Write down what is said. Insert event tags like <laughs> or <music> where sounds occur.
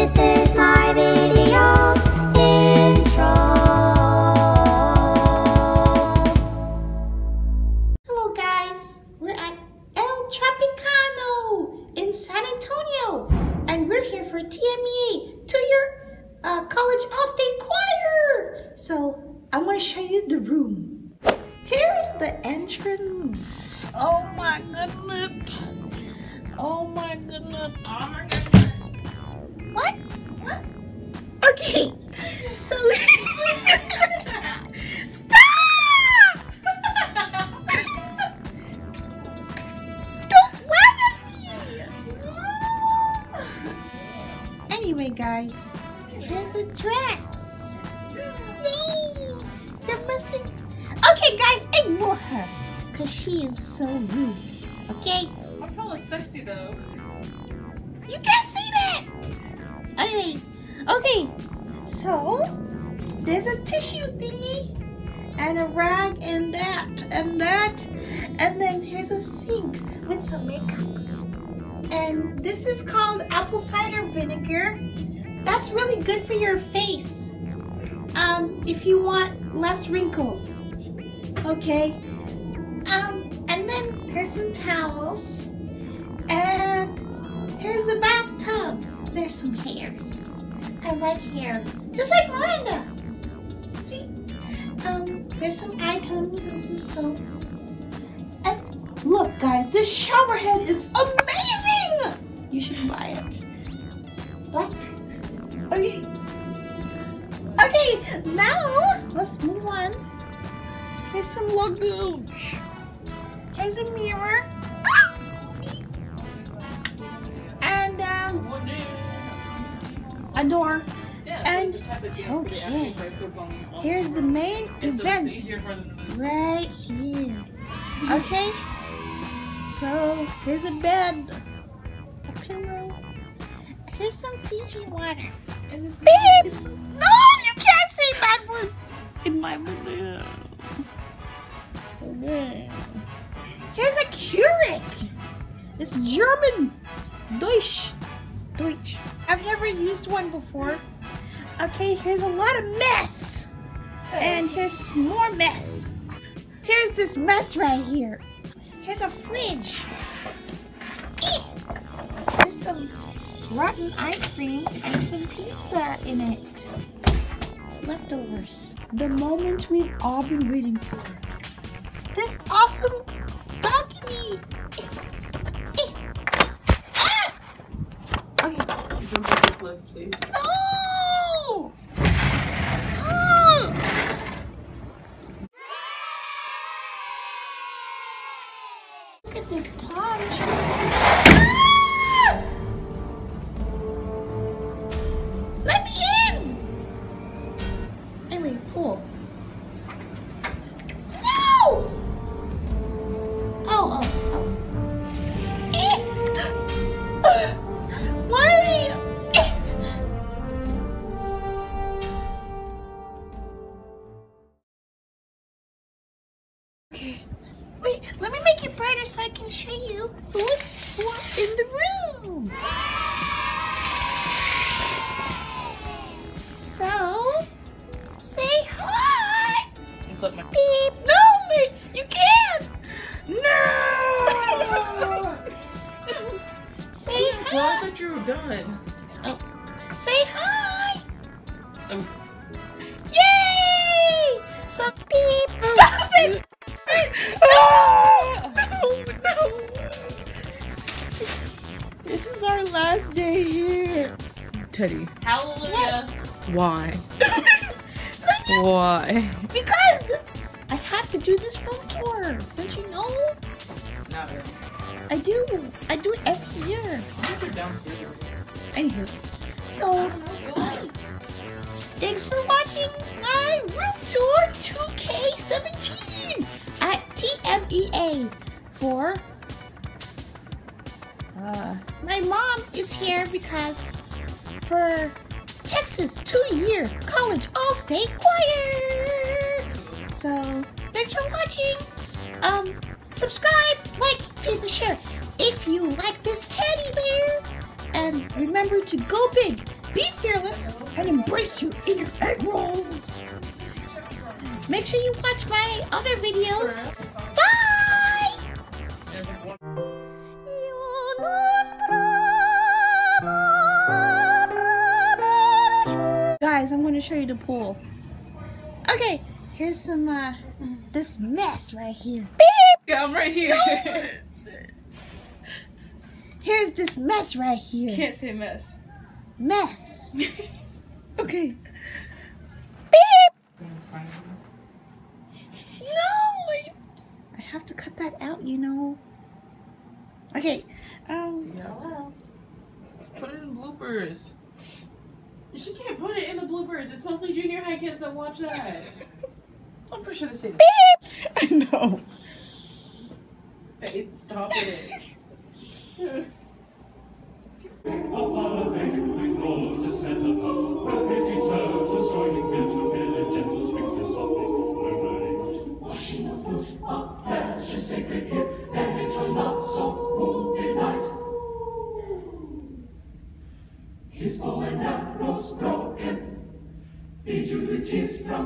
This is my video's intro. Hello guys, we're at El Tropicano in San Antonio and we're here for TMEA to your uh, college all-state choir. So I want to show you the room. Here's the entrance. Oh my goodness. Oh my goodness. Oh my goodness. What? What? Okay, so <laughs> stop! Don't laugh at me! Anyway, guys, here's a dress. No, you're missing. Okay, guys, ignore her, cause she is so rude. Okay, I call it sexy though. you can't see that. Anyway, okay, so there's a tissue thingy and a rag and that and that, and then here's a sink with some makeup. And this is called apple cider vinegar. That's really good for your face. Um, if you want less wrinkles. Okay. Um, and then here's some towels. And here's a bathtub. There's some hairs. I like hair. Just like Miranda. See? Um, there's some items and some soap. And look guys, this shower head is amazing! You should buy it. What? Okay. Okay, now let's move on. Here's some luggage. Here's a mirror. Ah, a door. And- okay. Here's the main event right here. Okay. So here's a bed, a pillow. Here's some Fiji water. And this Babe! No, you can't say bad words in my video. Okay. Here's a Keurig. It's German. Deutsch. Deutsch. I've never used one before. Okay, here's a lot of mess. And here's more mess. Here's this mess right here. Here's a fridge. There's some rotten ice cream and some pizza in it. It's leftovers. The moment we've all been waiting for. This awesome Look at this punch. Ah! Let me in! Anyway, pull. No! Oh, oh, oh. Eh! <gasps> Why? Eh! Okay. Wait, let me make brighter so I can show you who's who are in the room. So, say hi. It's like my Beep. No, wait, you can't. No. <laughs> say Well, I hi. thought you were done. Say hi. Um, Yay! So beep. Stop it. Teddy, Hallelujah. why? <laughs> Why? because I have to do this room tour. Don't you know? Not there. I do. I do it every year. I think they're downstairs. Anywho, so <clears throat> thanks for watching my room tour 2K17 at TMEA for. Uh, my mom is here because for Texas two-year college all-state choir. So thanks for watching. Um, subscribe, like, favorite, share if you like this teddy bear. And remember to go big Be fearless and embrace your inner egg roll. Make sure you watch my other videos. Guys, I'm going to show you the pool. Okay, here's some, uh, this mess right here. Yeah, I'm right here. <laughs> Here's this mess right here. Can't say mess. Mess. <laughs> okay. No! I, I have to cut that out, you know. Okay. Um. Hello. Put it in bloopers. She can't put it in the bloopers. It's mostly junior high kids that watch that. <laughs> I'm pretty sure they say <laughs> I know. Faith, stop it. Washing the foot of pleasure sacred here, then into love so Bow and arrows broken, bedewed with tears from